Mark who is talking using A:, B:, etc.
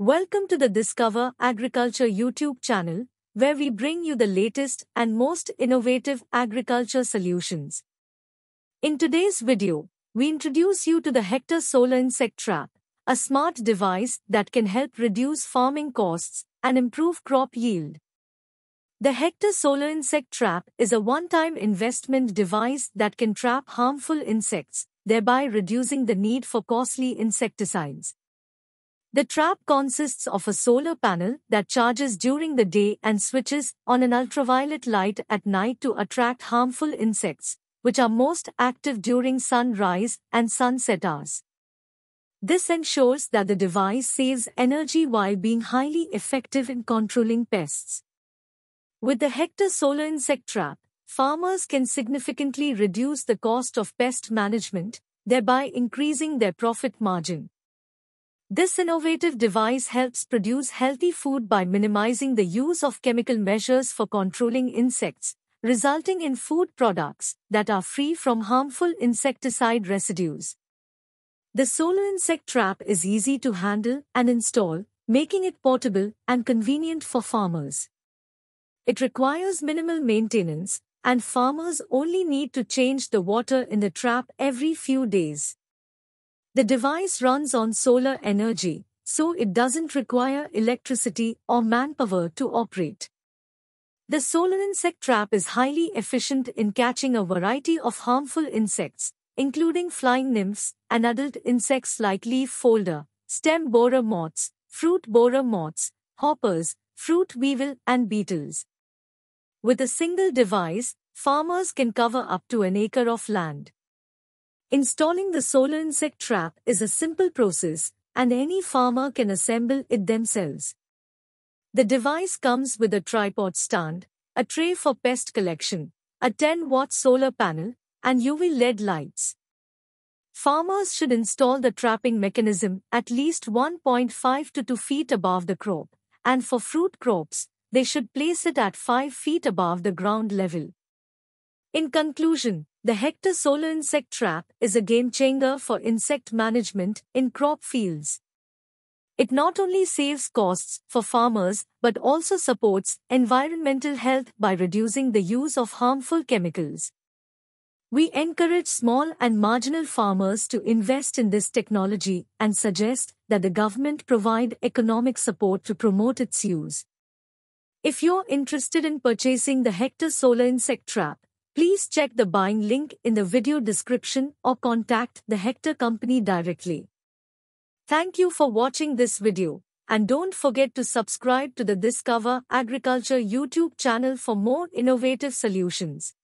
A: Welcome to the Discover Agriculture YouTube channel, where we bring you the latest and most innovative agriculture solutions. In today's video, we introduce you to the Hectare Solar Insect Trap, a smart device that can help reduce farming costs and improve crop yield. The Hectare Solar Insect Trap is a one-time investment device that can trap harmful insects, thereby reducing the need for costly insecticides. The trap consists of a solar panel that charges during the day and switches on an ultraviolet light at night to attract harmful insects, which are most active during sunrise and sunset hours. This ensures that the device saves energy while being highly effective in controlling pests. With the Hectare Solar Insect Trap, farmers can significantly reduce the cost of pest management, thereby increasing their profit margin. This innovative device helps produce healthy food by minimizing the use of chemical measures for controlling insects, resulting in food products that are free from harmful insecticide residues. The solar insect trap is easy to handle and install, making it portable and convenient for farmers. It requires minimal maintenance, and farmers only need to change the water in the trap every few days. The device runs on solar energy, so it doesn't require electricity or manpower to operate. The solar insect trap is highly efficient in catching a variety of harmful insects, including flying nymphs and adult insects like leaf folder, stem borer moths, fruit borer moths, hoppers, fruit weevil, and beetles. With a single device, farmers can cover up to an acre of land. Installing the solar insect trap is a simple process, and any farmer can assemble it themselves. The device comes with a tripod stand, a tray for pest collection, a 10-watt solar panel, and UV LED lights. Farmers should install the trapping mechanism at least 1.5 to 2 feet above the crop, and for fruit crops, they should place it at 5 feet above the ground level. In conclusion, the Hectare Solar Insect Trap is a game changer for insect management in crop fields. It not only saves costs for farmers but also supports environmental health by reducing the use of harmful chemicals. We encourage small and marginal farmers to invest in this technology and suggest that the government provide economic support to promote its use. If you're interested in purchasing the Hectare Solar Insect Trap, Please check the buying link in the video description or contact the Hectare company directly. Thank you for watching this video and don't forget to subscribe to the Discover Agriculture YouTube channel for more innovative solutions.